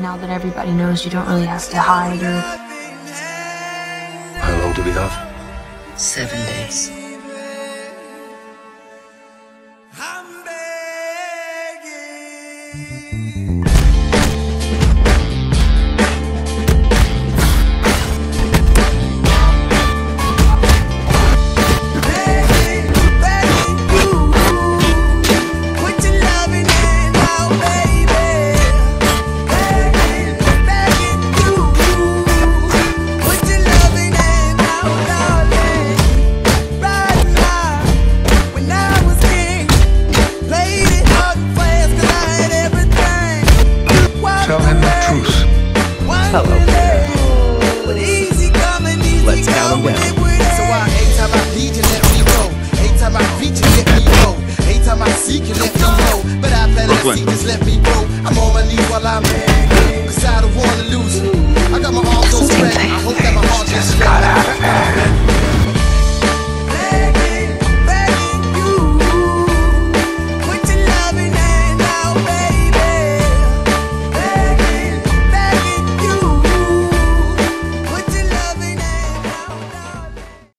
Now that everybody knows, you don't really have to hide or. How long do we have? Seven days. Tell Hello. Let's count 'em down. So I, every I beat you, let me go. Every I beat you, let me go. Every I seek you, let me know. But I better Brooklyn. see, just let me go. I'm on my knees while I'm Cause